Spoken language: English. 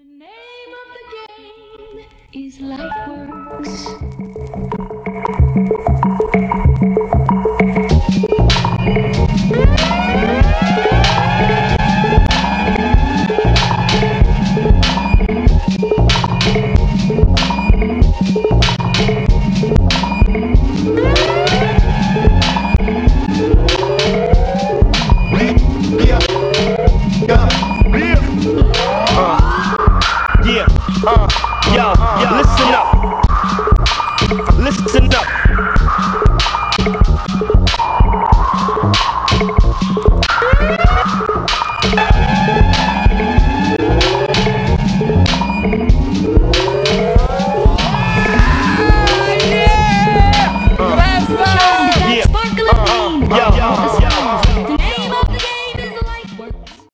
The name of the game is Lightworks. Yo, yo, listen up. Listen up.